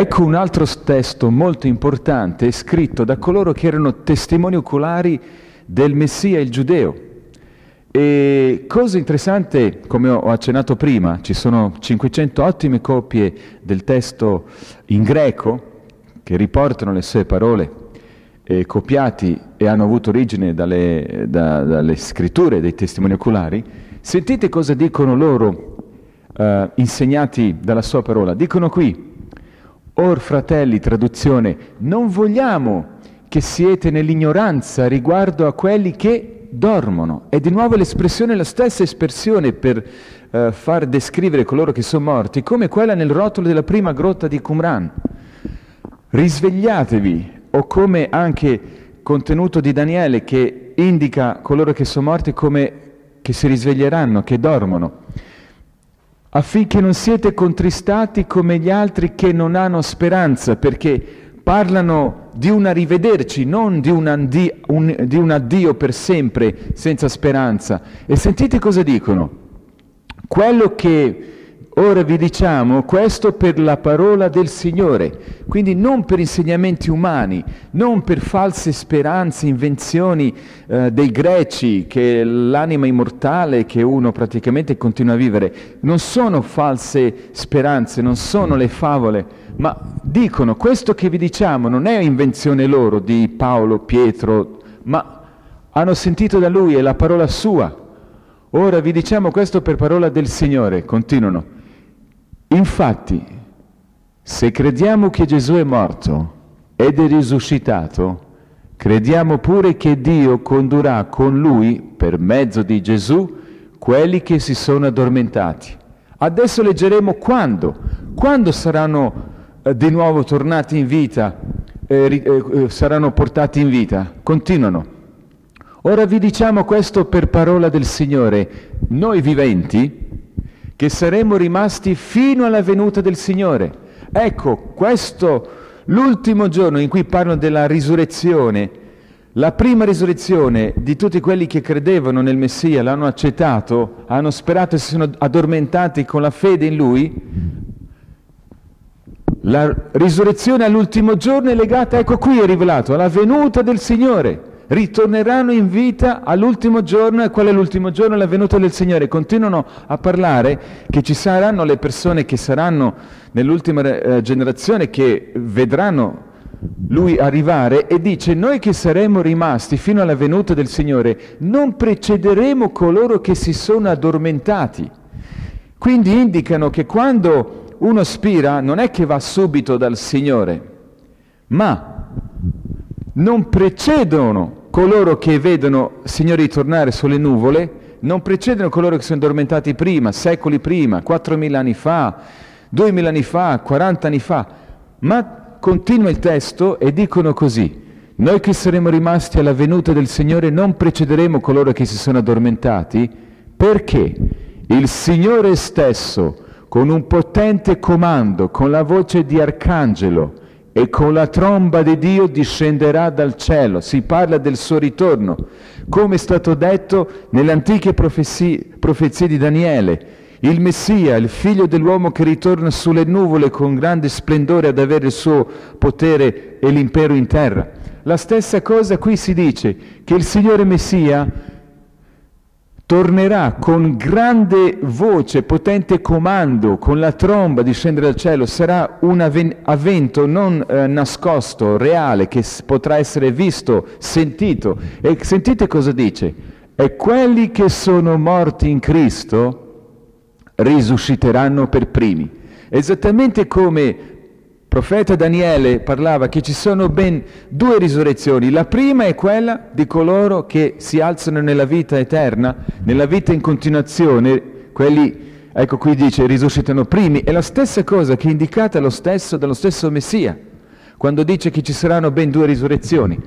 Ecco un altro testo molto importante scritto da coloro che erano testimoni oculari del Messia il giudeo. E cosa interessante, come ho accennato prima, ci sono 500 ottime copie del testo in greco che riportano le sue parole, eh, copiati e hanno avuto origine dalle, da, dalle scritture dei testimoni oculari. Sentite cosa dicono loro, eh, insegnati dalla sua parola. Dicono qui, Or fratelli, traduzione, non vogliamo che siete nell'ignoranza riguardo a quelli che dormono. E di nuovo l'espressione la stessa espressione per uh, far descrivere coloro che sono morti, come quella nel rotolo della prima grotta di Qumran. Risvegliatevi, o come anche contenuto di Daniele che indica coloro che sono morti come che si risveglieranno, che dormono affinché non siete contristati come gli altri che non hanno speranza, perché parlano di un arrivederci, non di un, addio, un, di un addio per sempre senza speranza. E sentite cosa dicono. Quello che Ora vi diciamo questo per la parola del Signore, quindi non per insegnamenti umani, non per false speranze, invenzioni eh, dei greci, che l'anima immortale che uno praticamente continua a vivere, non sono false speranze, non sono le favole, ma dicono questo che vi diciamo non è invenzione loro di Paolo, Pietro, ma hanno sentito da lui, è la parola sua. Ora vi diciamo questo per parola del Signore, continuano. Infatti, se crediamo che Gesù è morto ed è risuscitato, crediamo pure che Dio condurrà con lui, per mezzo di Gesù, quelli che si sono addormentati. Adesso leggeremo quando, quando saranno eh, di nuovo tornati in vita, eh, eh, saranno portati in vita. Continuano. Ora vi diciamo questo per parola del Signore, noi viventi, che saremmo rimasti fino alla venuta del Signore. Ecco, questo l'ultimo giorno in cui parlo della risurrezione, la prima risurrezione di tutti quelli che credevano nel Messia, l'hanno accettato, hanno sperato e si sono addormentati con la fede in Lui, la risurrezione all'ultimo giorno è legata, ecco qui è rivelato, alla venuta del Signore ritorneranno in vita all'ultimo giorno e qual è l'ultimo giorno? La venuta del Signore. Continuano a parlare che ci saranno le persone che saranno nell'ultima eh, generazione che vedranno lui arrivare e dice noi che saremo rimasti fino alla venuta del Signore non precederemo coloro che si sono addormentati. Quindi indicano che quando uno spira non è che va subito dal Signore, ma non precedono coloro che vedono Signore ritornare sulle nuvole, non precedono coloro che sono addormentati prima, secoli prima, 4.000 anni fa, 2.000 anni fa, 40 anni fa, ma continua il testo e dicono così, noi che saremo rimasti alla venuta del Signore non precederemo coloro che si sono addormentati, perché il Signore stesso, con un potente comando, con la voce di arcangelo, e con la tromba di Dio discenderà dal cielo. Si parla del suo ritorno, come è stato detto nelle antiche profezie, profezie di Daniele. Il Messia, il figlio dell'uomo che ritorna sulle nuvole con grande splendore ad avere il suo potere e l'impero in terra. La stessa cosa qui si dice, che il Signore Messia tornerà con grande voce, potente comando, con la tromba di scendere dal cielo, sarà un avvento non eh, nascosto, reale, che potrà essere visto, sentito. E sentite cosa dice? E quelli che sono morti in Cristo risusciteranno per primi. Esattamente come profeta Daniele parlava che ci sono ben due risurrezioni. La prima è quella di coloro che si alzano nella vita eterna, nella vita in continuazione, quelli, ecco qui dice, risuscitano primi. È la stessa cosa che è indicata lo stesso, dallo stesso Messia, quando dice che ci saranno ben due risurrezioni.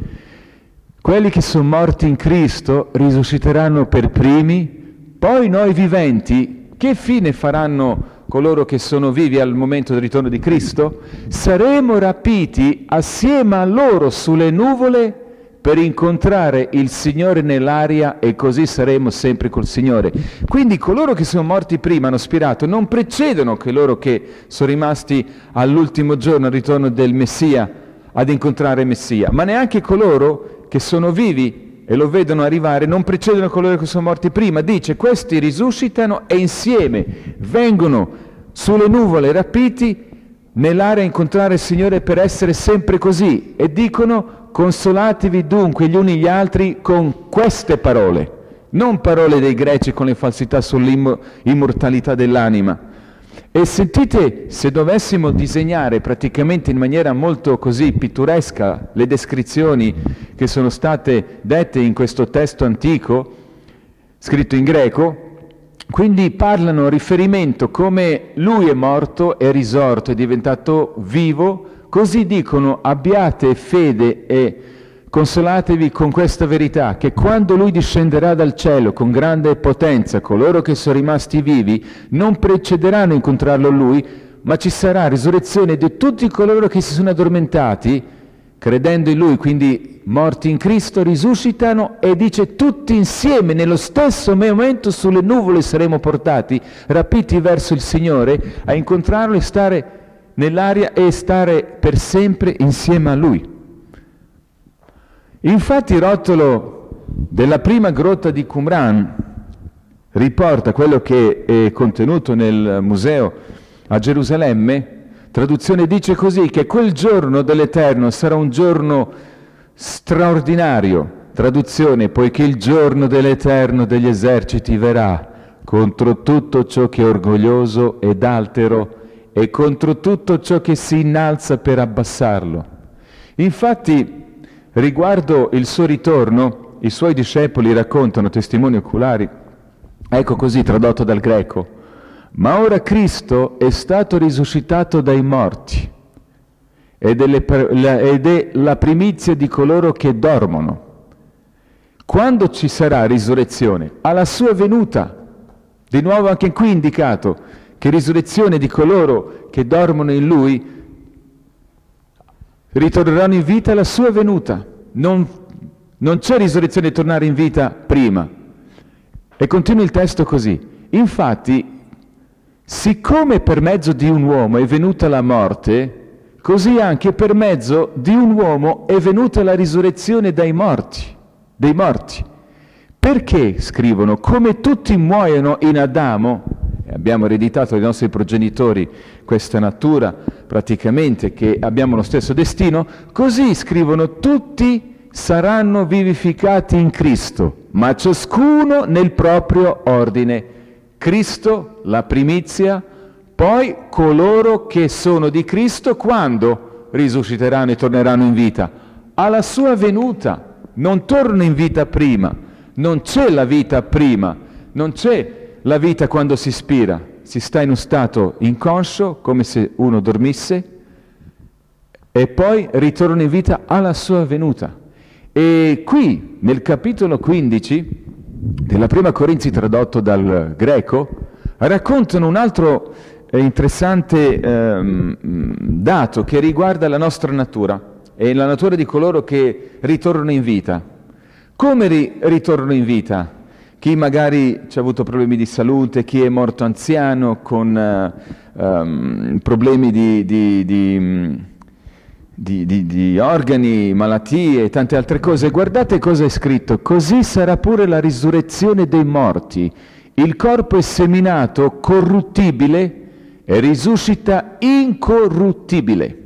Quelli che sono morti in Cristo risusciteranno per primi, poi noi viventi, che fine faranno coloro che sono vivi al momento del ritorno di Cristo, saremo rapiti assieme a loro sulle nuvole per incontrare il Signore nell'aria e così saremo sempre col Signore. Quindi coloro che sono morti prima, hanno spirato, non precedono coloro che sono rimasti all'ultimo giorno al ritorno del Messia ad incontrare Messia, ma neanche coloro che sono vivi e lo vedono arrivare non precedono coloro che sono morti prima. Dice, questi risuscitano e insieme vengono sulle nuvole rapiti nell'aria a incontrare il Signore per essere sempre così e dicono Consolatevi dunque gli uni gli altri con queste parole, non parole dei greci con le falsità sull'immortalità dell'anima. E sentite, se dovessimo disegnare praticamente in maniera molto così pittoresca le descrizioni che sono state dette in questo testo antico, scritto in greco, quindi parlano riferimento come lui è morto, è risorto, è diventato vivo, Così dicono abbiate fede e consolatevi con questa verità, che quando Lui discenderà dal cielo con grande potenza, coloro che sono rimasti vivi non precederanno a incontrarlo Lui, ma ci sarà risurrezione di tutti coloro che si sono addormentati, credendo in Lui, quindi morti in Cristo, risuscitano e dice tutti insieme nello stesso momento sulle nuvole saremo portati, rapiti verso il Signore, a incontrarlo e stare nell'aria e stare per sempre insieme a Lui. Infatti il rotolo della prima grotta di Qumran riporta quello che è contenuto nel museo a Gerusalemme, traduzione dice così, che quel giorno dell'Eterno sarà un giorno straordinario, traduzione, poiché il giorno dell'Eterno degli eserciti verrà contro tutto ciò che è orgoglioso ed altero e contro tutto ciò che si innalza per abbassarlo. Infatti, riguardo il suo ritorno, i suoi discepoli raccontano testimoni oculari, ecco così tradotto dal greco, ma ora Cristo è stato risuscitato dai morti ed è la primizia di coloro che dormono. Quando ci sarà risurrezione? Alla sua venuta. Di nuovo anche qui indicato, che risurrezione di coloro che dormono in Lui ritorneranno in vita alla sua venuta. Non, non c'è risurrezione di tornare in vita prima. E continua il testo così. Infatti, siccome per mezzo di un uomo è venuta la morte, così anche per mezzo di un uomo è venuta la risurrezione dai morti, dei morti. Perché, scrivono, come tutti muoiono in Adamo, abbiamo ereditato dai nostri progenitori questa natura praticamente che abbiamo lo stesso destino, così scrivono tutti saranno vivificati in Cristo, ma ciascuno nel proprio ordine. Cristo, la primizia, poi coloro che sono di Cristo quando risusciteranno e torneranno in vita? Alla sua venuta, non tornano in vita prima, non c'è la vita prima, non c'è la vita quando si ispira, si sta in un stato inconscio, come se uno dormisse, e poi ritorna in vita alla sua venuta. E qui, nel capitolo 15 della prima Corinzi tradotto dal greco, raccontano un altro eh, interessante ehm, dato che riguarda la nostra natura e la natura di coloro che ritornano in vita. Come ri- ritornano in vita? Chi magari ha avuto problemi di salute, chi è morto anziano con uh, um, problemi di, di, di, di, organi, malattie e tante altre cose. Guardate cosa è scritto, così sarà pure la risurrezione dei morti. Il corpo è seminato corruttibile e risuscita incorruttibile.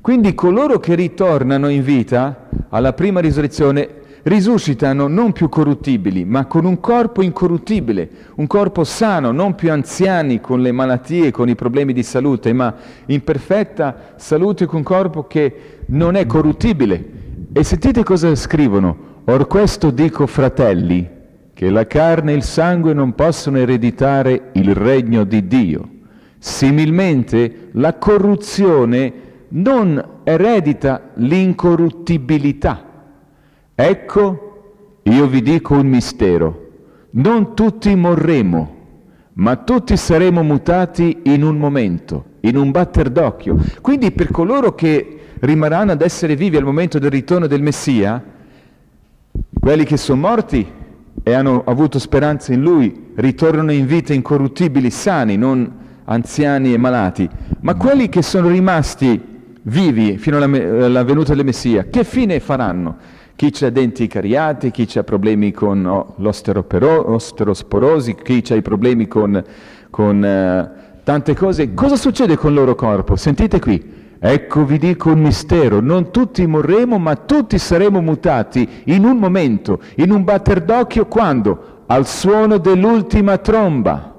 Quindi coloro che ritornano in vita alla prima risurrezione risuscitano non più corruttibili, ma con un corpo incorruttibile, un corpo sano, non più anziani con le malattie, con i problemi di salute, ma in perfetta salute con un corpo che non è corruttibile. E sentite cosa scrivono. Or questo dico, fratelli, che la carne e il sangue non possono ereditare il regno di Dio. Similmente la corruzione non eredita l'incorruttibilità. Ecco, io vi dico un mistero, non tutti morremo, ma tutti saremo mutati in un momento, in un batter d'occhio. Quindi per coloro che rimarranno ad essere vivi al momento del ritorno del Messia, Quelli che sono morti e hanno avuto speranza in Lui ritornano in vita incorruttibili, sani, non anziani e malati. Ma quelli che sono rimasti vivi fino alla, venuta del Messia, che fine faranno? Chi ha denti cariati, chi ha problemi con oh, l'osterosporosi, chi ha i problemi con, con uh, tante cose. Cosa succede con il loro corpo? Sentite qui. Ecco vi dico un mistero, non tutti morremo, ma tutti saremo mutati in un momento, in un batter d'occhio, quando? Al suono dell'ultima tromba.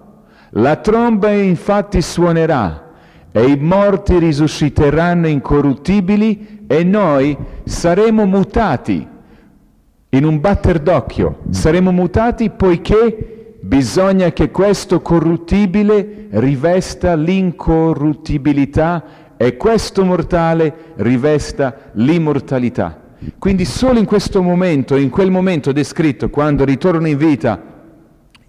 La tromba infatti suonerà e i morti risusciteranno incorruttibili e noi saremo mutati in un batter d'occhio. Saremo mutati poiché bisogna che questo corruttibile rivesta l'incorruttibilità e questo mortale rivesta l'immortalità. Quindi solo in questo momento, in quel momento descritto, quando ritornano in vita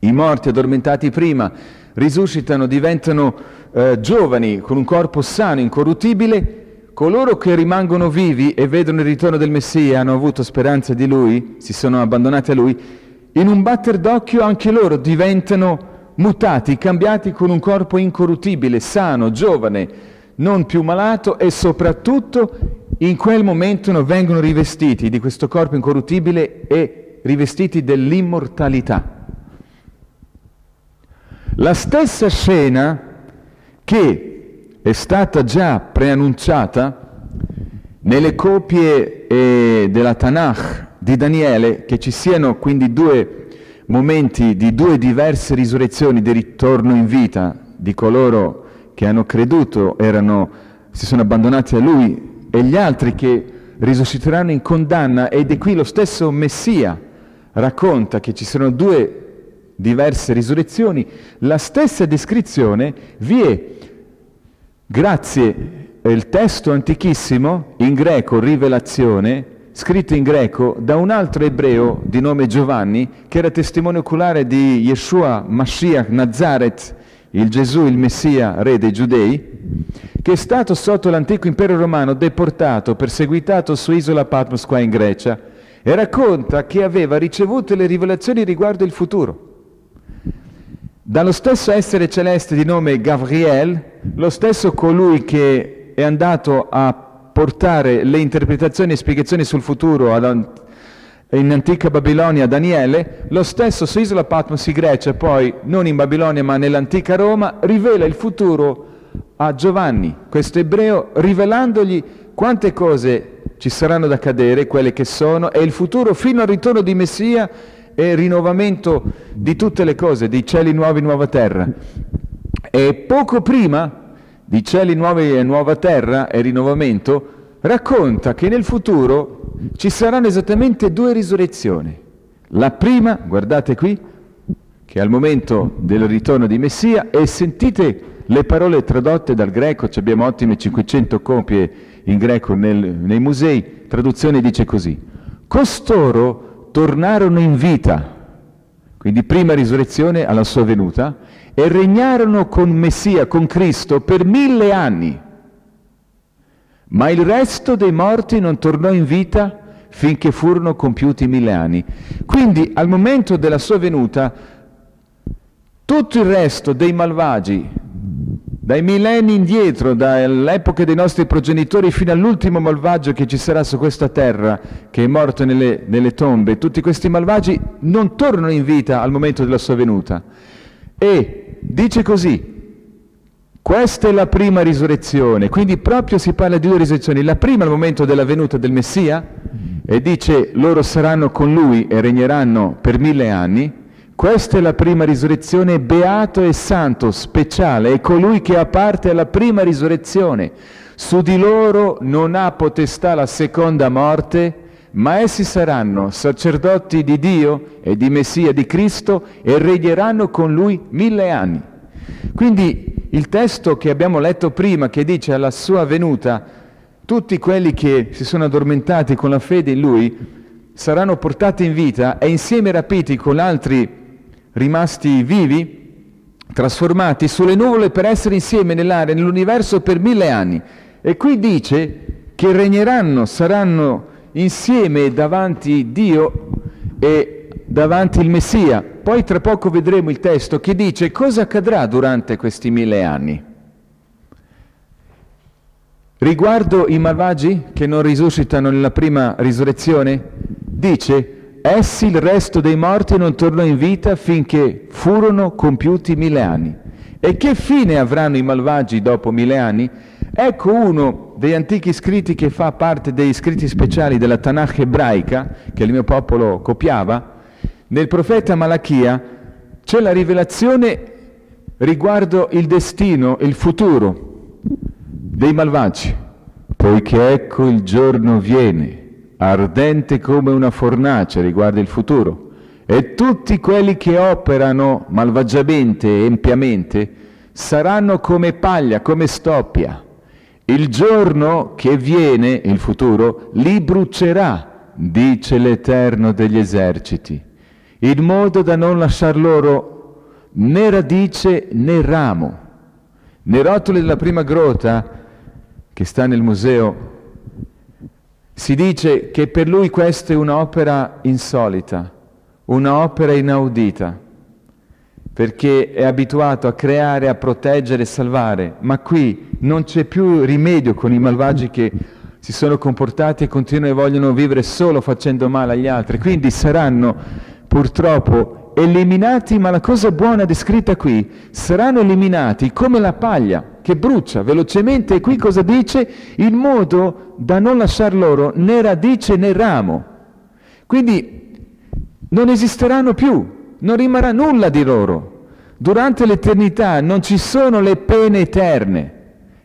i morti addormentati prima, risuscitano, diventano eh, giovani, con un corpo sano, incorruttibile, coloro che rimangono vivi e vedono il ritorno del Messia, hanno avuto speranza di Lui, si sono abbandonati a Lui, in un batter d'occhio anche loro diventano mutati, cambiati con un corpo incorruttibile, sano, giovane, non più malato e soprattutto in quel momento vengono rivestiti di questo corpo incorruttibile e rivestiti dell'immortalità. La stessa scena che è stata già preannunciata nelle copie eh, della Tanakh di Daniele, che ci siano quindi due momenti di due diverse risurrezioni di ritorno in vita di coloro che hanno creduto erano, si sono abbandonati a lui e gli altri che risusciteranno in condanna. Ed è qui lo stesso Messia racconta che ci sono due diverse risurrezioni, la stessa descrizione vi è grazie al testo antichissimo in greco Rivelazione scritto in greco da un altro ebreo di nome Giovanni, che era testimone oculare di Yeshua Mashiach Nazaret, il Gesù, il Messia, re dei Giudei, che è stato sotto l'antico impero romano deportato, perseguitato su Isola Patmos qua in Grecia, e racconta che aveva ricevuto le rivelazioni riguardo il futuro. Dallo stesso essere celeste di nome Gabriel, lo stesso colui che è andato a portare le interpretazioni e spiegazioni sul futuro ad, in antica Babilonia Daniele, lo stesso su Isola Patmos in Grecia, poi non in Babilonia ma nell'antica Roma, rivela il futuro a Giovanni, questo ebreo, rivelandogli quante cose ci saranno da cadere, quelle che sono, e il futuro fino al ritorno di Messia e rinnovamento di tutte le cose, di cieli nuovi e nuova terra. E poco prima di cieli nuovi e nuova terra e rinnovamento, racconta che nel futuro ci saranno esattamente due risurrezioni. La prima, guardate qui, che è al momento del ritorno di Messia, e sentite le parole tradotte dal greco, abbiamo ottime 500 copie in greco nel, nei musei, traduzione dice così, costoro tornarono in vita, quindi prima risurrezione alla sua venuta, e regnarono con Messia, con Cristo, per mille anni. Ma il resto dei morti non tornò in vita finché furono compiuti mille anni. Quindi al momento della sua venuta tutto il resto dei malvagi, dai millenni indietro, dall'epoca dei nostri progenitori fino all'ultimo malvagio che ci sarà su questa terra, che è morto nelle, nelle tombe, tutti questi malvagi non tornano in vita al momento della sua venuta. E dice così, questa è la prima risurrezione, quindi proprio si parla di due risurrezioni. La prima al momento della venuta del Messia e dice loro saranno con lui e regneranno per mille anni. Questa è la prima risurrezione, beato e santo, speciale, è colui che ha parte alla prima risurrezione. Su di loro non ha potestà la seconda morte, ma essi saranno sacerdoti di Dio e di Messia di Cristo e regneranno con lui mille anni. Quindi il testo che abbiamo letto prima, che dice alla sua venuta, tutti quelli che si sono addormentati con la fede in lui saranno portati in vita e insieme rapiti con altri rimasti vivi, trasformati sulle nuvole per essere insieme nell'aria, nell'universo per mille anni. E qui dice che regneranno, saranno insieme davanti Dio e davanti il Messia. Poi tra poco vedremo il testo che dice cosa accadrà durante questi mille anni. Riguardo i malvagi che non risuscitano nella prima risurrezione, dice, essi il resto dei morti non tornò in vita finché furono compiuti mille anni. E che fine avranno i malvagi dopo mille anni? Ecco uno degli antichi scritti che fa parte dei scritti speciali della Tanakh ebraica, che il mio popolo copiava. Nel profeta Malachia c'è la rivelazione riguardo il destino, il futuro dei malvagi, poiché ecco il giorno viene, ardente come una fornace riguardo il futuro, e tutti quelli che operano malvagiamente e empiamente saranno come paglia, come stoppia. Il giorno che viene, il futuro, li brucerà, dice l'Eterno degli eserciti, in modo da non lasciar loro né radice né ramo. Nei rotoli della prima grotta che sta nel museo, si dice che per lui questa è un'opera insolita, un'opera inaudita, perché è abituato a creare, a proteggere e salvare, ma qui non c'è più rimedio con i malvagi che si sono comportati e continuano e vogliono vivere solo facendo male agli altri, quindi saranno purtroppo eliminati, ma la cosa buona descritta qui, saranno eliminati come la paglia che brucia velocemente e qui cosa dice? In modo da non lasciar loro né radice né ramo. Quindi non esisteranno più, non rimarrà nulla di loro. Durante l'eternità non ci sono le pene eterne.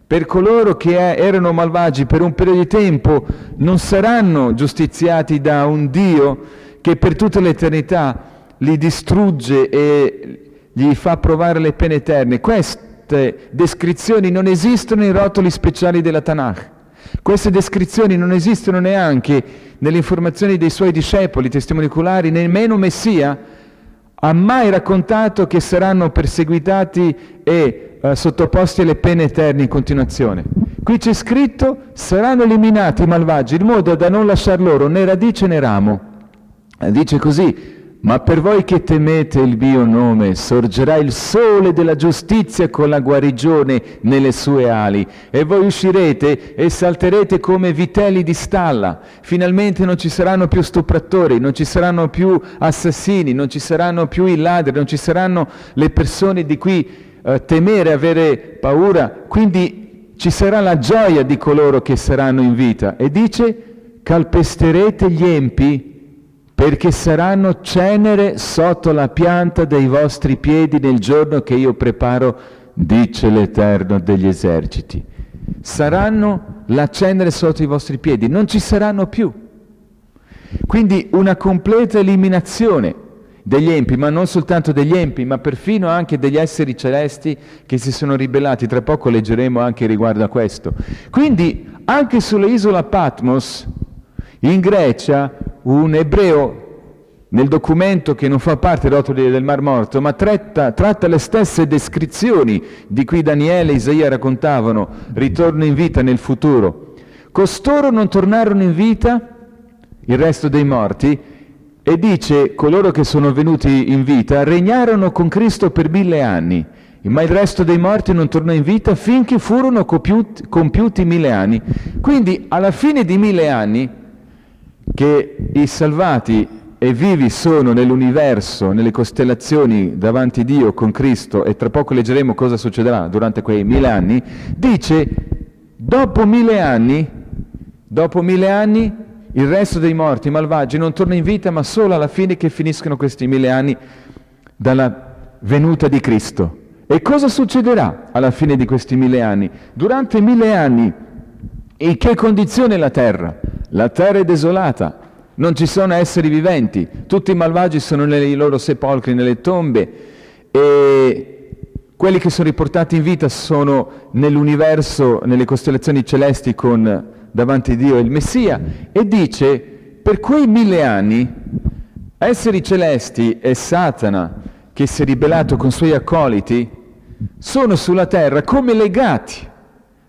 Per coloro che erano malvagi per un periodo di tempo non saranno giustiziati da un Dio che per tutta l'eternità li distrugge e gli fa provare le pene eterne. Queste descrizioni non esistono nei rotoli speciali della Tanakh. Queste descrizioni non esistono neanche nelle informazioni dei suoi discepoli, testimoni oculari, nemmeno Messia ha mai raccontato che saranno perseguitati e eh, sottoposti alle pene eterne in continuazione. Qui c'è scritto saranno eliminati i malvagi in modo da non lasciar loro né radice né ramo. Dice così, ma per voi che temete il mio nome, sorgerà il sole della giustizia con la guarigione nelle sue ali, e voi uscirete e salterete come vitelli di stalla. Finalmente non ci saranno più stupratori, non ci saranno più assassini, non ci saranno più i ladri, non ci saranno le persone di cui eh, temere, avere paura. Quindi ci sarà la gioia di coloro che saranno in vita. E dice, calpesterete gli empi perché saranno cenere sotto la pianta dei vostri piedi nel giorno che io preparo, dice l'Eterno degli eserciti. Saranno la cenere sotto i vostri piedi, non ci saranno più. Quindi una completa eliminazione degli empi, ma non soltanto degli empi, ma perfino anche degli esseri celesti che si sono ribellati. Tra poco leggeremo anche riguardo a questo. Quindi anche sull'isola Patmos, in Grecia, un ebreo nel documento che non fa parte rotoli del Mar Morto, ma tratta, tratta, le stesse descrizioni di cui Daniele e Isaia raccontavano, ritorno in vita nel futuro. Costoro non tornarono in vita, il resto dei morti, e dice coloro che sono venuti in vita regnarono con Cristo per mille anni, ma il resto dei morti non tornò in vita finché furono compiuti, compiuti mille anni. Quindi alla fine di mille anni che i salvati e vivi sono nell'universo, nelle costellazioni davanti a Dio con Cristo, e tra poco leggeremo cosa succederà durante quei mille anni, dice, dopo mille anni, dopo mille anni, il resto dei morti, malvagi, non torna in vita, ma solo alla fine che finiscono questi mille anni dalla venuta di Cristo. E cosa succederà alla fine di questi mille anni? Durante mille anni, in che condizione la terra? La terra è desolata, non ci sono esseri viventi, tutti i malvagi sono nei loro sepolcri, nelle tombe e quelli che sono riportati in vita sono nell'universo, nelle costellazioni celesti con davanti a Dio il Messia e dice per quei mille anni esseri celesti e Satana che si è ribellato con suoi accoliti sono sulla terra come legati,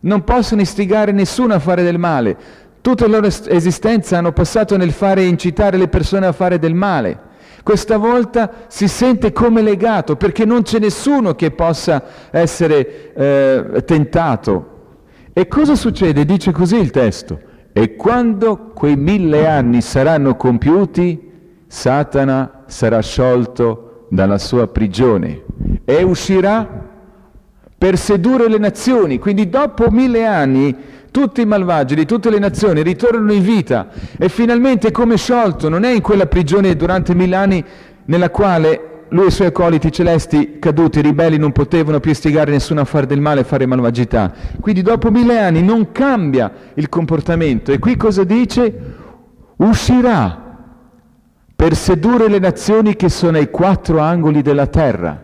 non possono istigare nessuno a fare del male, Tutta la loro esistenza hanno passato nel fare incitare le persone a fare del male. Questa volta si sente come legato perché non c'è nessuno che possa essere eh, tentato. E cosa succede? Dice così il testo. E quando quei mille anni saranno compiuti, Satana sarà sciolto dalla sua prigione e uscirà per sedurre le nazioni. Quindi dopo mille anni tutti i malvagi di tutte le nazioni ritornano in vita e finalmente come sciolto, non è in quella prigione durante mille anni nella quale lui e i suoi accoliti celesti caduti, ribelli, non potevano più istigare nessuno a fare del male e fare malvagità. Quindi dopo mille anni non cambia il comportamento. E qui cosa dice? Uscirà per sedurre le nazioni che sono ai quattro angoli della terra,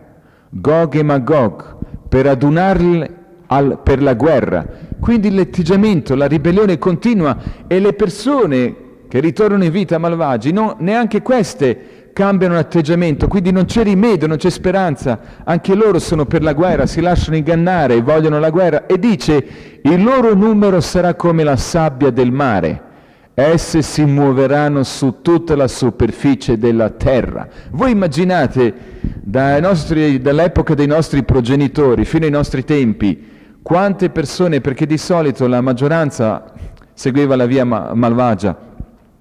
Gog e Magog, per adunarle al, per la guerra. Quindi l'atteggiamento, la ribellione continua e le persone che ritornano in vita malvagi, no, neanche queste cambiano atteggiamento, quindi non c'è rimedio, non c'è speranza, anche loro sono per la guerra, si lasciano ingannare, vogliono la guerra e dice il loro numero sarà come la sabbia del mare, esse si muoveranno su tutta la superficie della terra. Voi immaginate nostri, dall'epoca dei nostri progenitori fino ai nostri tempi, quante persone, perché di solito la maggioranza seguiva la via ma- malvagia,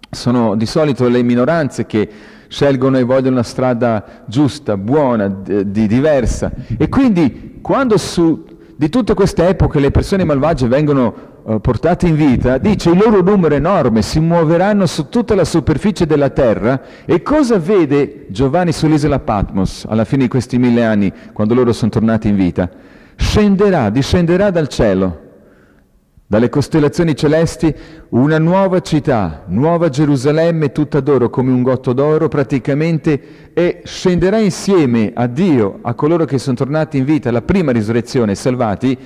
sono di solito le minoranze che scelgono e vogliono una strada giusta, buona, di, diversa. E quindi quando su, di tutte queste epoche le persone malvagie vengono uh, portate in vita, dice il loro numero enorme, si muoveranno su tutta la superficie della terra e cosa vede Giovanni sull'isola Patmos alla fine di questi mille anni, quando loro sono tornati in vita? Scenderà, discenderà dal cielo, dalle costellazioni celesti, una nuova città, nuova Gerusalemme tutta d'oro come un gotto d'oro praticamente, e scenderà insieme a Dio, a coloro che sono tornati in vita alla prima risurrezione, salvati,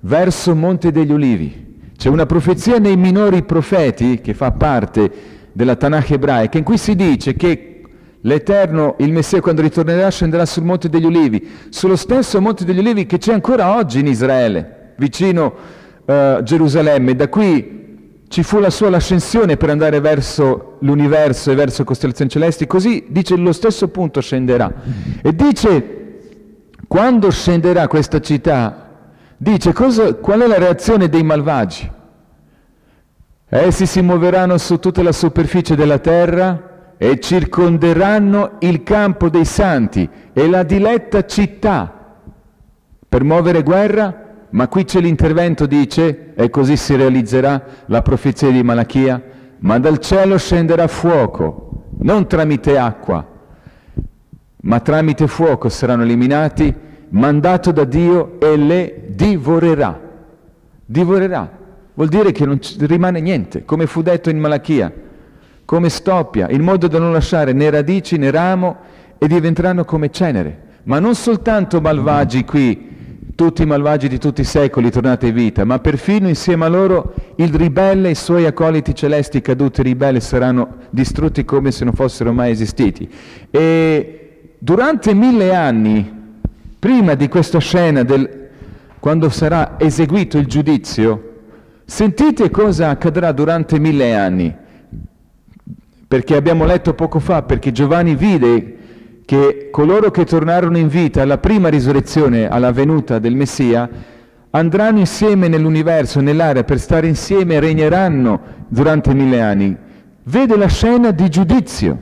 verso Monte degli Ulivi. C'è una profezia nei minori profeti che fa parte della Tanakh ebraica in cui si dice che L'Eterno, il Messia, quando ritornerà, scenderà sul Monte degli Ulivi, sullo stesso Monte degli Ulivi che c'è ancora oggi in Israele, vicino uh, Gerusalemme. Da qui ci fu la sua ascensione per andare verso l'universo e verso costellazioni celesti, così dice lo stesso punto scenderà. E dice, quando scenderà questa città, dice cosa, qual è la reazione dei malvagi? Essi si muoveranno su tutta la superficie della terra, e circonderanno il campo dei santi e la diletta città. Per muovere guerra, ma qui c'è l'intervento, dice, e così si realizzerà la profezia di Malachia, ma dal cielo scenderà fuoco, non tramite acqua, ma tramite fuoco saranno eliminati, mandato da Dio e le divorerà. Divorerà, vuol dire che non rimane niente, come fu detto in Malachia come stoppia, in modo da non lasciare né radici né ramo e diventeranno come cenere. Ma non soltanto malvagi qui, tutti i malvagi di tutti i secoli tornati in vita, ma perfino insieme a loro il ribelle e i suoi accoliti celesti caduti ribelli saranno distrutti come se non fossero mai esistiti. E durante mille anni, prima di questa scena, del, quando sarà eseguito il giudizio, sentite cosa accadrà durante mille anni perché abbiamo letto poco fa, perché Giovanni vide che coloro che tornarono in vita alla prima risurrezione, alla venuta del Messia, andranno insieme nell'universo, nell'aria, per stare insieme e regneranno durante mille anni. Vede la scena di giudizio.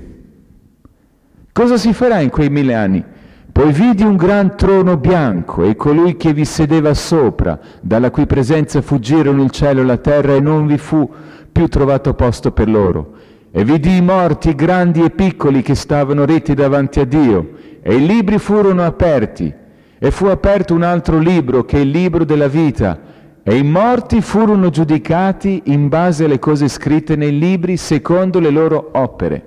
Cosa si farà in quei mille anni? Poi vidi un gran trono bianco e colui che vi sedeva sopra, dalla cui presenza fuggirono il cielo e la terra e non vi fu più trovato posto per loro. E vidi i morti grandi e piccoli che stavano retti davanti a Dio, e i libri furono aperti, e fu aperto un altro libro che è il libro della vita, e i morti furono giudicati in base alle cose scritte nei libri secondo le loro opere.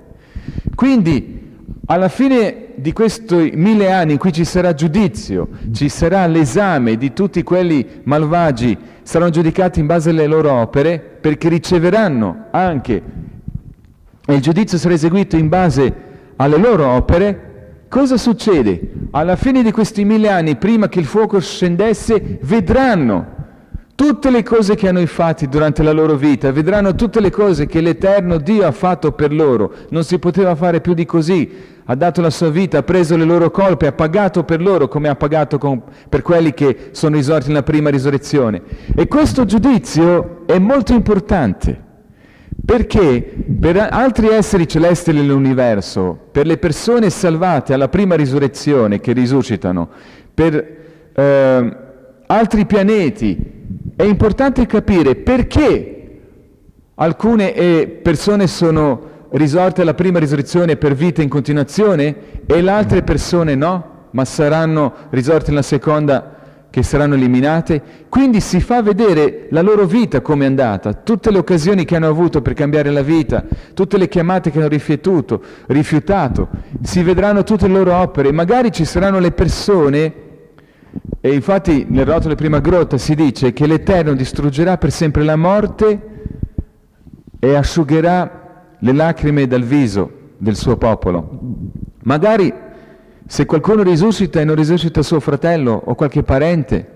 Quindi, alla fine di questi mille anni in cui ci sarà giudizio, ci sarà l'esame di tutti quelli malvagi, saranno giudicati in base alle loro opere, perché riceveranno anche e il giudizio sarà eseguito in base alle loro opere, cosa succede? Alla fine di questi mille anni, prima che il fuoco scendesse, vedranno tutte le cose che hanno infatti durante la loro vita, vedranno tutte le cose che l'Eterno Dio ha fatto per loro. Non si poteva fare più di così. Ha dato la sua vita, ha preso le loro colpe, ha pagato per loro come ha pagato con, per quelli che sono risorti nella prima risurrezione. E questo giudizio è molto importante. Perché per altri esseri celesti nell'universo, per le persone salvate alla prima risurrezione che risuscitano, per eh, altri pianeti, è importante capire perché alcune eh, persone sono risorte alla prima risurrezione per vita in continuazione e le altre persone no, ma saranno risorte nella seconda che saranno eliminate. Quindi si fa vedere la loro vita come è andata, tutte le occasioni che hanno avuto per cambiare la vita, tutte le chiamate che hanno rifiutato, rifiutato. si vedranno tutte le loro opere, magari ci saranno le persone e infatti nel rotolo prima grotta si dice che l'Eterno distruggerà per sempre la morte e asciugherà le lacrime dal viso del suo popolo. Magari se qualcuno risuscita e non risuscita suo fratello o qualche parente,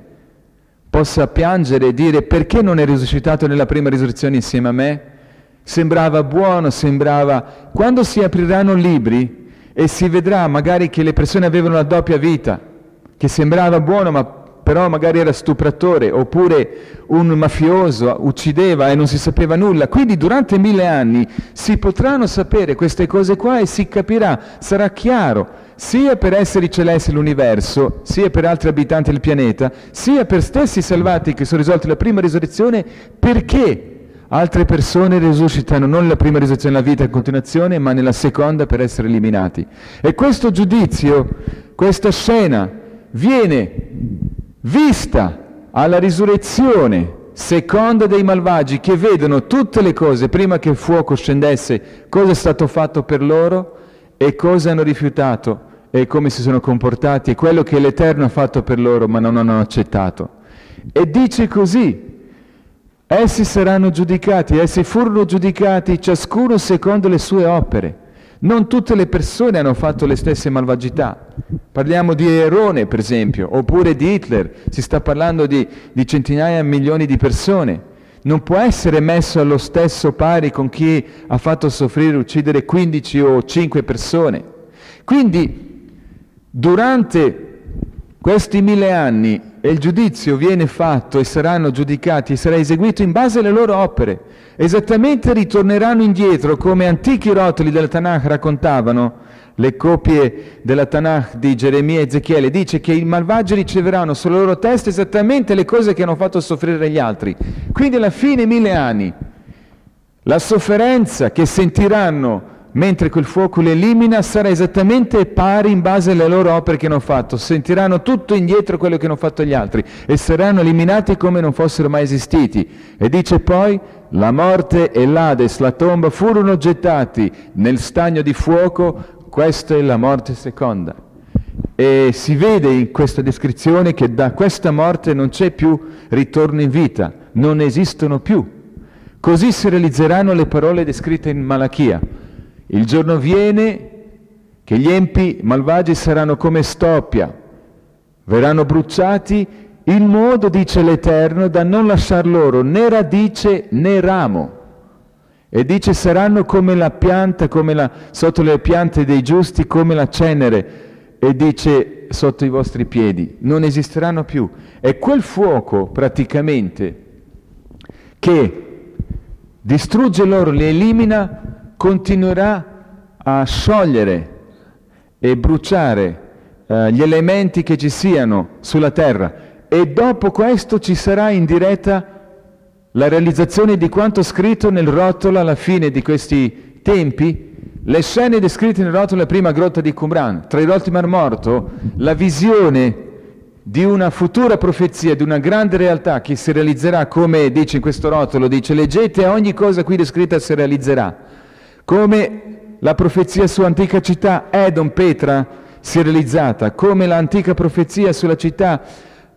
possa piangere e dire perché non è risuscitato nella prima risurrezione insieme a me? Sembrava buono, sembrava... Quando si apriranno libri e si vedrà magari che le persone avevano la doppia vita, che sembrava buono ma però magari era stupratore, oppure un mafioso uccideva e non si sapeva nulla. Quindi durante mille anni si potranno sapere queste cose qua e si capirà, sarà chiaro, sia per esseri celesti dell'universo, sia per altri abitanti del pianeta, sia per stessi salvati che sono risolti la prima risurrezione, perché altre persone risuscitano non nella prima risurrezione della vita in continuazione, ma nella seconda per essere eliminati. E questo giudizio, questa scena, viene vista alla risurrezione seconda dei malvagi che vedono tutte le cose prima che il fuoco scendesse, cosa è stato fatto per loro e cosa hanno rifiutato e come si sono comportati e quello che l'Eterno ha fatto per loro ma non hanno accettato. E dice così, essi saranno giudicati, essi furono giudicati ciascuno secondo le sue opere. Non tutte le persone hanno fatto le stesse malvagità. Parliamo di Erone, per esempio, oppure di Hitler. Si sta parlando di, di centinaia di milioni di persone. Non può essere messo allo stesso pari con chi ha fatto soffrire uccidere 15 o 5 persone. Quindi, durante questi mille anni e il giudizio viene fatto e saranno giudicati e sarà eseguito in base alle loro opere. Esattamente ritorneranno indietro come antichi rotoli della Tanakh raccontavano, le copie della Tanakh di Geremia e Ezechiele, dice che i malvagi riceveranno sulle loro teste esattamente le cose che hanno fatto soffrire gli altri. Quindi alla fine mille anni, la sofferenza che sentiranno mentre quel fuoco li elimina sarà esattamente pari in base alle loro opere che hanno fatto, sentiranno tutto indietro quello che hanno fatto gli altri e saranno eliminati come non fossero mai esistiti. E dice poi, la morte e l'Ades, la tomba, furono gettati nel stagno di fuoco, questa è la morte seconda. E si vede in questa descrizione che da questa morte non c'è più ritorno in vita, non esistono più. Così si realizzeranno le parole descritte in Malachia. Il giorno viene che gli empi malvagi saranno come stoppia, verranno bruciati in modo, dice l'Eterno, da non lasciar loro né radice né ramo. E dice saranno come la pianta, come la, sotto le piante dei giusti, come la cenere. E dice sotto i vostri piedi, non esisteranno più. E quel fuoco praticamente che distrugge loro, li elimina, continuerà a sciogliere e bruciare eh, gli elementi che ci siano sulla terra. E dopo questo ci sarà in diretta la realizzazione di quanto scritto nel rotolo alla fine di questi tempi, le scene descritte nel rotolo della prima grotta di Qumran, tra i roti Mar Morto, la visione di una futura profezia, di una grande realtà che si realizzerà, come dice in questo rotolo, dice leggete ogni cosa qui descritta si realizzerà come la profezia sull'antica città Edom, Petra, si è realizzata, come l'antica profezia sulla città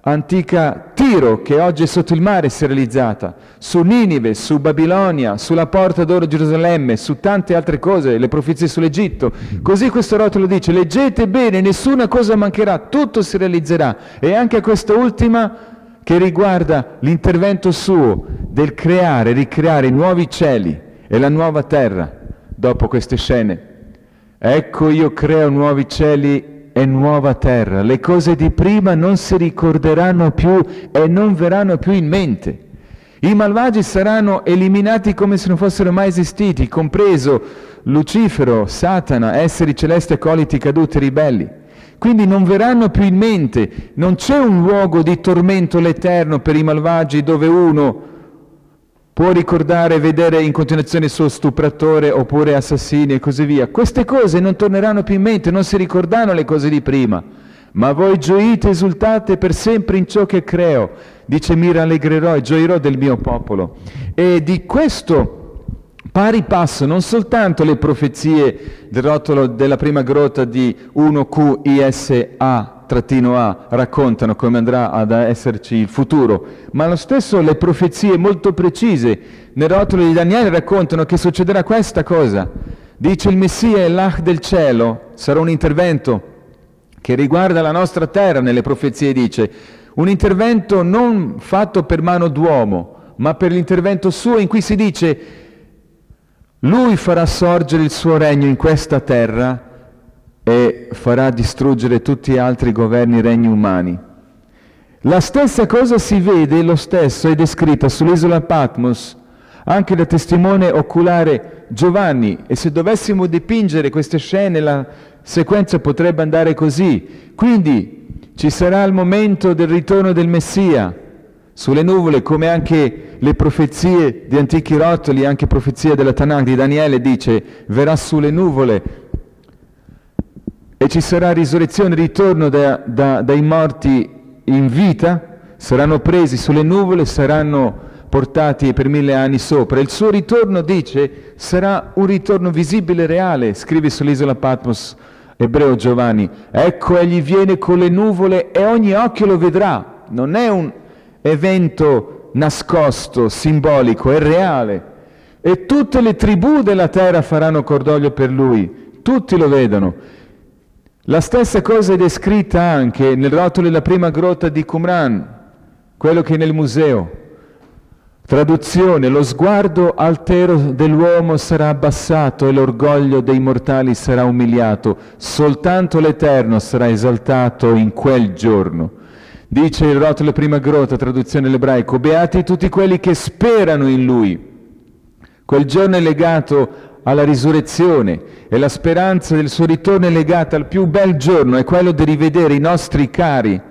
antica Tiro, che oggi è sotto il mare, si è realizzata, su Ninive, su Babilonia, sulla porta d'oro Gerusalemme, su tante altre cose, le profezie sull'Egitto. Così questo rotolo dice, leggete bene, nessuna cosa mancherà, tutto si realizzerà. E anche questa ultima che riguarda l'intervento suo del creare, ricreare i nuovi cieli e la nuova terra dopo queste scene. Ecco io creo nuovi cieli e nuova terra, le cose di prima non si ricorderanno più e non verranno più in mente. I malvagi saranno eliminati come se non fossero mai esistiti, compreso Lucifero, Satana, esseri celesti accoliti caduti ribelli. Quindi non verranno più in mente, non c'è un luogo di tormento l'eterno per i malvagi dove uno può ricordare vedere in continuazione il suo stupratore oppure assassini e così via. Queste cose non torneranno più in mente, non si ricordano le cose di prima. Ma voi gioite, esultate per sempre in ciò che creo. Dice mi rallegrerò e gioirò del mio popolo. E di questo pari passo non soltanto le profezie del rotolo della prima grotta di 1QISA A raccontano come andrà ad esserci il futuro, ma lo stesso le profezie molto precise. Nel rotolo di Daniele raccontano che succederà questa cosa. Dice il Messia e l'Ach del cielo, sarà un intervento che riguarda la nostra terra nelle profezie, dice, un intervento non fatto per mano d'uomo, ma per l'intervento suo in cui si dice lui farà sorgere il suo regno in questa terra e farà distruggere tutti gli altri governi e regni umani. La stessa cosa si vede, lo stesso è descritta sull'isola Patmos, anche da testimone oculare Giovanni, e se dovessimo dipingere queste scene la sequenza potrebbe andare così. Quindi ci sarà il momento del ritorno del Messia, sulle nuvole, come anche le profezie di antichi rotoli, anche profezia della Tanakh di Daniele dice, verrà sulle nuvole e ci sarà risurrezione, ritorno da, da, dai morti in vita, saranno presi sulle nuvole, saranno portati per mille anni sopra. Il suo ritorno, dice, sarà un ritorno visibile e reale, scrive sull'isola Patmos ebreo Giovanni. Ecco, egli viene con le nuvole e ogni occhio lo vedrà. Non è un evento nascosto, simbolico, è reale. E tutte le tribù della terra faranno cordoglio per lui, tutti lo vedono. La stessa cosa è descritta anche nel rotolo della prima grotta di Qumran, quello che è nel museo. Traduzione, lo sguardo altero dell'uomo sarà abbassato e l'orgoglio dei mortali sarà umiliato, soltanto l'Eterno sarà esaltato in quel giorno. Dice il rotolo prima grotta, traduzione all'ebraico, beati tutti quelli che sperano in Lui. Quel giorno è legato alla risurrezione e la speranza del suo ritorno è legata al più bel giorno, è quello di rivedere i nostri cari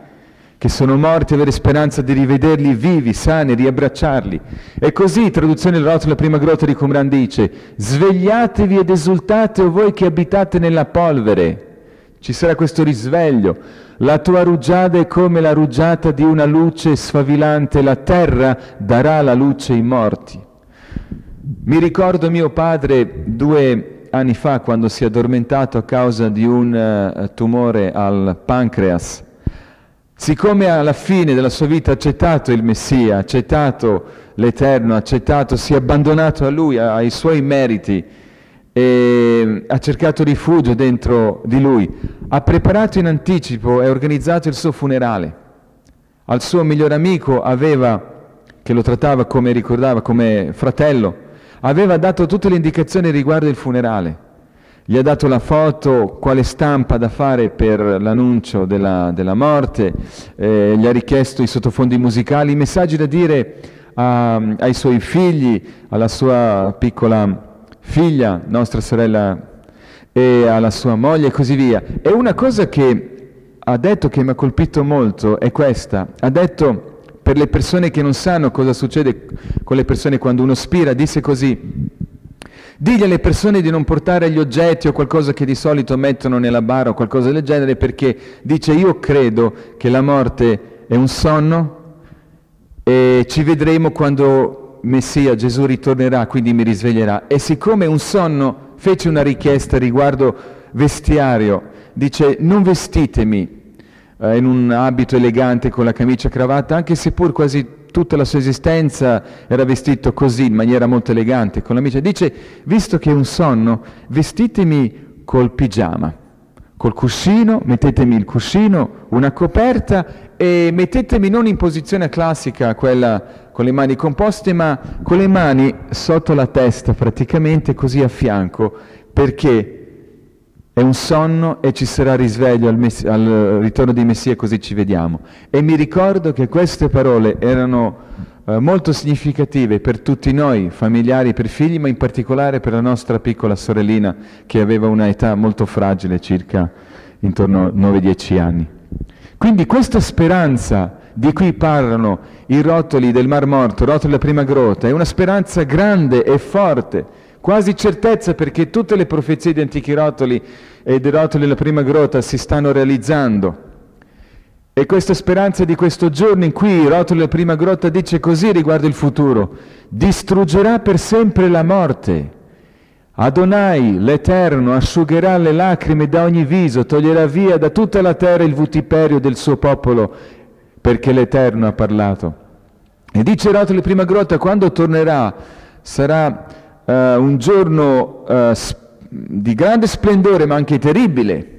che sono morti e avere speranza di rivederli vivi, sani, riabbracciarli. E così, traduzione del rotolo prima grotta di Qumran dice, svegliatevi ed esultate o voi che abitate nella polvere. Ci sarà questo risveglio la tua rugiada è come la rugiada di una luce sfavilante, la terra darà la luce ai morti. Mi ricordo mio padre due anni fa quando si è addormentato a causa di un uh, tumore al pancreas. Siccome alla fine della sua vita ha accettato il Messia, ha accettato l'Eterno, ha accettato, si è abbandonato a Lui, ai suoi meriti, e ha cercato rifugio dentro di lui, ha preparato in anticipo e organizzato il suo funerale. Al suo migliore amico aveva, che lo trattava come ricordava, come fratello, aveva dato tutte le indicazioni riguardo il funerale. Gli ha dato la foto, quale stampa da fare per l'annuncio della, della morte, eh, gli ha richiesto i sottofondi musicali, i messaggi da dire a, ai suoi figli, alla sua piccola figlia, nostra sorella, e alla sua moglie e così via. E una cosa che ha detto che mi ha colpito molto è questa. Ha detto per le persone che non sanno cosa succede con le persone quando uno spira, disse così. Digli alle persone di non portare gli oggetti o qualcosa che di solito mettono nella bara o qualcosa del genere perché dice io credo che la morte è un sonno e ci vedremo quando Messia, Gesù ritornerà, quindi mi risveglierà. E siccome un sonno fece una richiesta riguardo vestiario, dice non vestitemi eh, in un abito elegante con la camicia e cravatta, anche se pur quasi tutta la sua esistenza era vestito così, in maniera molto elegante, con la camicia. Dice, visto che è un sonno, vestitemi col pigiama, col cuscino, mettetemi il cuscino, una coperta e mettetemi non in posizione classica, quella con le mani composte, ma con le mani sotto la testa praticamente così a fianco, perché è un sonno e ci sarà risveglio al, mess- al ritorno di Messia, così ci vediamo. E mi ricordo che queste parole erano eh, molto significative per tutti noi, familiari, per figli, ma in particolare per la nostra piccola sorellina che aveva una età molto fragile, circa intorno a 9-10 anni. Quindi questa speranza di cui parlano i rotoli del Mar Morto, rotoli della prima grotta, è una speranza grande e forte, quasi certezza perché tutte le profezie di antichi rotoli e dei rotoli della prima grotta si stanno realizzando. E questa speranza di questo giorno in cui il rotolo della prima grotta dice così riguardo il futuro, distruggerà per sempre la morte Adonai, l'Eterno, asciugherà le lacrime da ogni viso, toglierà via da tutta la terra il vutiperio del suo popolo, perché l'Eterno ha parlato. E dice Rotoli prima grotta, quando tornerà sarà uh, un giorno uh, di grande splendore, ma anche terribile,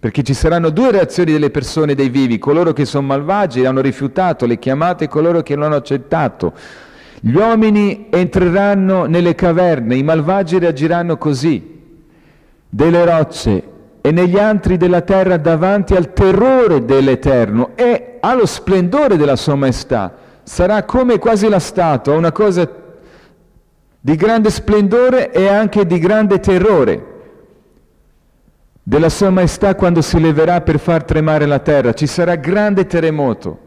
perché ci saranno due reazioni delle persone, dei vivi, coloro che sono malvagi hanno rifiutato le chiamate e coloro che non hanno accettato. Gli uomini entreranno nelle caverne, i malvagi reagiranno così, delle rocce e negli antri della terra davanti al terrore dell'Eterno e allo splendore della sua maestà. Sarà come quasi la statua, una cosa di grande splendore e anche di grande terrore della sua maestà quando si leverà per far tremare la terra. Ci sarà grande terremoto.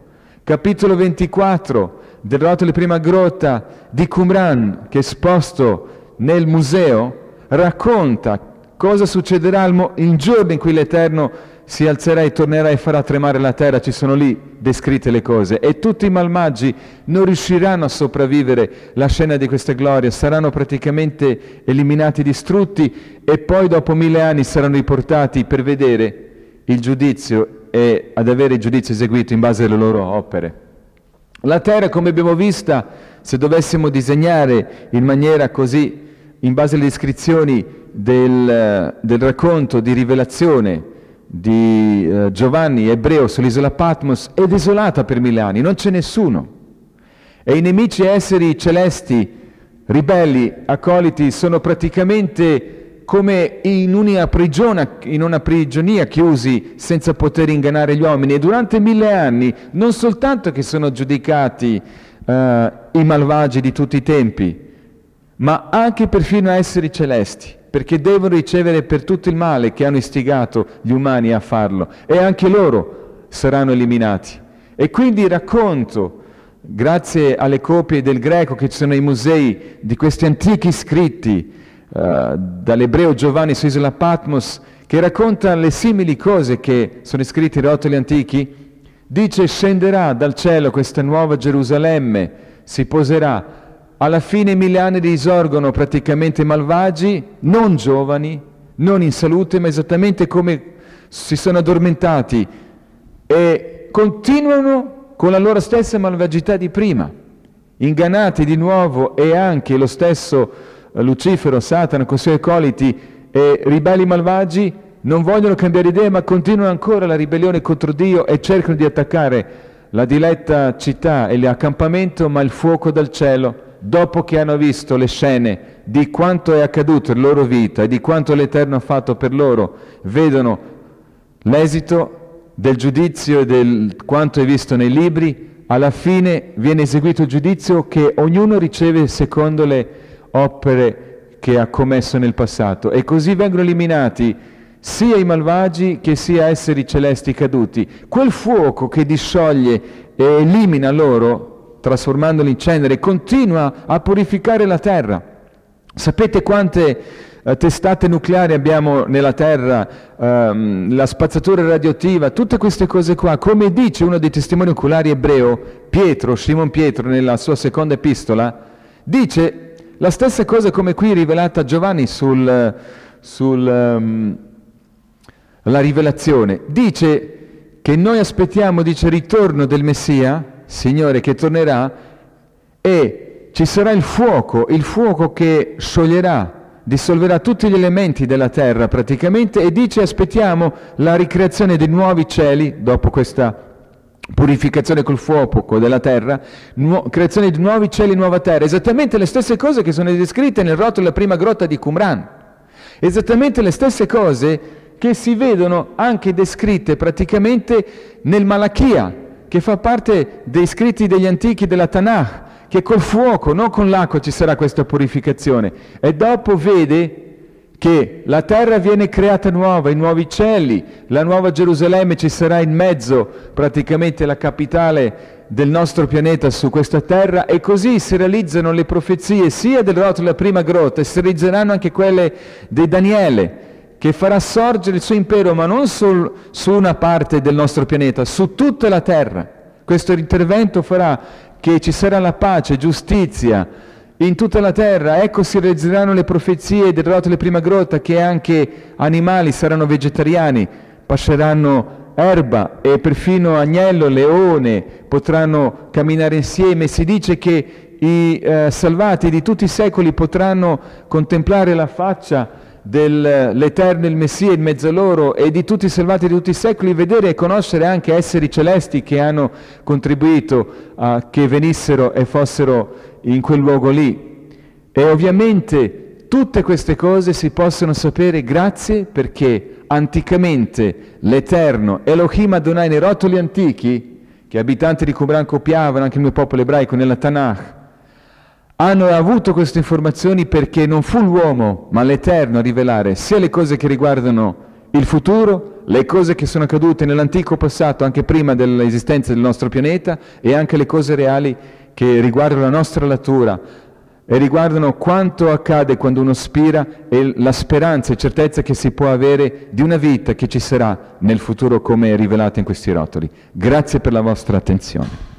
Capitolo 24 del rotolo di prima grotta di Qumran, che è esposto nel museo, racconta cosa succederà il giorno in cui l'Eterno si alzerà e tornerà e farà tremare la terra, ci sono lì descritte le cose, e tutti i malmagi non riusciranno a sopravvivere la scena di queste glorie, saranno praticamente eliminati, distrutti, e poi dopo mille anni saranno riportati per vedere il giudizio e ad avere il giudizio eseguito in base alle loro opere. La terra, come abbiamo vista, se dovessimo disegnare in maniera così, in base alle descrizioni del, del racconto di rivelazione di uh, Giovanni ebreo sull'isola Patmos, è desolata per mille anni, non c'è nessuno. E i nemici esseri celesti, ribelli, accoliti, sono praticamente come in una, prigione, in una prigionia chiusi senza poter ingannare gli uomini. E durante mille anni non soltanto che sono giudicati uh, i malvagi di tutti i tempi, ma anche perfino esseri celesti, perché devono ricevere per tutto il male che hanno istigato gli umani a farlo e anche loro saranno eliminati. E quindi racconto, grazie alle copie del greco che ci sono nei musei di questi antichi scritti, uh, dall'ebreo Giovanni su Isola Patmos, che racconta le simili cose che sono scritte nei rotoli antichi, dice scenderà dal cielo questa nuova Gerusalemme, si poserà, alla fine mille anni risorgono praticamente malvagi, non giovani, non in salute, ma esattamente come si sono addormentati e continuano con la loro stessa malvagità di prima, ingannati di nuovo e anche lo stesso Lucifero, Satana con i suoi accoliti e ribelli malvagi non vogliono cambiare idea ma continuano ancora la ribellione contro Dio e cercano di attaccare la diletta città e l'accampamento, ma il fuoco dal cielo, dopo che hanno visto le scene di quanto è accaduto in loro vita e di quanto l'Eterno ha fatto per loro, vedono l'esito del giudizio e del quanto è visto nei libri, alla fine viene eseguito il giudizio che ognuno riceve secondo le opere che ha commesso nel passato e così vengono eliminati sia i malvagi che sia esseri celesti caduti. Quel fuoco che discioglie e elimina loro, trasformandoli in cenere, continua a purificare la terra. Sapete quante eh, testate nucleari abbiamo nella terra, ehm, la spazzatura radioattiva, tutte queste cose qua, come dice uno dei testimoni oculari ebreo, Pietro, Simon Pietro, nella sua seconda epistola, dice la stessa cosa come qui rivelata a Giovanni sulla sul, um, rivelazione. Dice che noi aspettiamo, dice, il ritorno del Messia, Signore, che tornerà, e ci sarà il fuoco, il fuoco che scioglierà dissolverà tutti gli elementi della terra praticamente e dice aspettiamo la ricreazione dei nuovi cieli dopo questa purificazione col fuoco della terra, nu- creazione di nuovi cieli e nuova terra, esattamente le stesse cose che sono descritte nel rotolo della prima grotta di Qumran, esattamente le stesse cose che si vedono anche descritte praticamente nel Malachia, che fa parte dei scritti degli antichi della Tanakh, che col fuoco, non con l'acqua ci sarà questa purificazione. E dopo vede che la terra viene creata nuova, i nuovi cieli, la nuova Gerusalemme ci sarà in mezzo, praticamente la capitale del nostro pianeta su questa terra e così si realizzano le profezie sia del rotolo della prima grotta e si realizzeranno anche quelle di Daniele che farà sorgere il suo impero ma non sul, su una parte del nostro pianeta, su tutta la terra. Questo intervento farà che ci sarà la pace, giustizia in tutta la terra. Ecco si realizzeranno le profezie del rotolo della prima grotta che anche animali saranno vegetariani, pasceranno erba e perfino agnello, leone potranno camminare insieme. Si dice che i eh, salvati di tutti i secoli potranno contemplare la faccia dell'Eterno, il Messia in mezzo a loro e di tutti i salvati di tutti i secoli, vedere e conoscere anche esseri celesti che hanno contribuito a che venissero e fossero in quel luogo lì. E ovviamente tutte queste cose si possono sapere grazie perché anticamente l'Eterno Elohim Adonai nei rotoli antichi, che abitanti di Qumran copiavano anche il mio popolo ebraico nella Tanakh, hanno avuto queste informazioni perché non fu l'uomo, ma l'Eterno a rivelare sia le cose che riguardano il futuro, le cose che sono accadute nell'antico passato, anche prima dell'esistenza del nostro pianeta, e anche le cose reali che riguardano la nostra natura e riguardano quanto accade quando uno spira e la speranza e certezza che si può avere di una vita che ci sarà nel futuro come rivelata in questi rotoli. Grazie per la vostra attenzione.